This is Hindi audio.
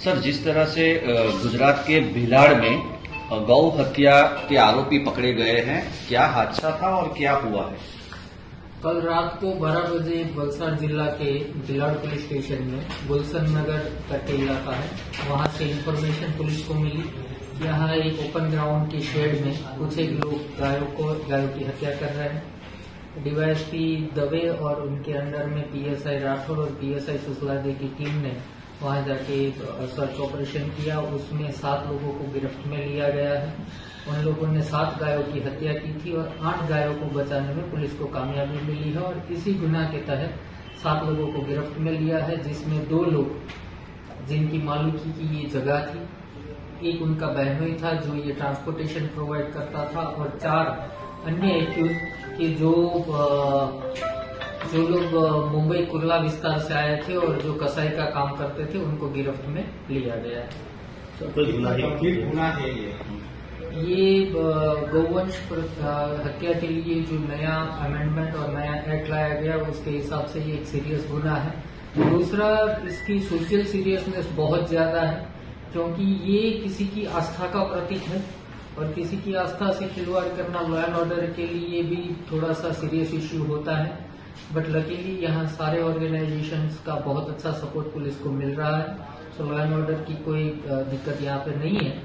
सर, जिस तरह से गुजरात के भिलाड़ में गौ हत्या के आरोपी पकड़े गए हैं, क्या हादसा था और क्या हुआ है? कल रात को 12 बजे वलसाड़ जिला के भिलाड़ पुलिस स्टेशन में गुलशन नगर करके इलाका है, वहाँ से इंफॉर्मेशन पुलिस को मिली। यहाँ एक ओपन ग्राउंड के शेड में कुछ एक लोग गायों को, गायों की हत्या कर रहे हैं। डीवाईएसपी दवे और उनके अंडर में पीएसआई राठौर और पीएसआई सुसलादे की टीम ने वहाँ जाके एक सर्च ऑपरेशन किया, उसमें सात लोगों को गिरफ्त में लिया गया है। उन लोगों ने सात गायों की हत्या की थी और आठ गायों को बचाने में पुलिस को कामयाबी मिली है और इसी गुनाह के तहत सात लोगों को गिरफ्त में लिया है, जिसमें दो लोग, जिनकी मालिकी की ये जगह थी, एक उनका बहनोई था जो ये ट्रांसपोर्टेशन प्रोवाइड करता था और चार अन्य एक्यूज के जो जो लोग मुंबई कुर्ला विस्तार से आए थे और जो कसाई का काम करते थे उनको गिरफ्त में लिया गया। है है। ये। गौवंश हत्या के लिए जो नया अमेंडमेंट और नया एक्ट लाया गया उसके हिसाब से ये एक सीरियस गुना है। दूसरा इसकी सोशल सीरियसनेस बहुत ज़्यादा है क्योंकि ये किसी की आस्था का प्रतीक है और किसी की आस्था से खिलवाड़ करना लॉ एंड ऑर्डर के लिए भी थोड़ा सा सीरियस इश्यू होता है। बट लकीली यहाँ सारे ऑर्गेनाइजेशन का बहुत अच्छा सपोर्ट पुलिस को मिल रहा है। सो लॉ एंड ऑर्डर की कोई दिक्कत यहाँ पे नहीं है।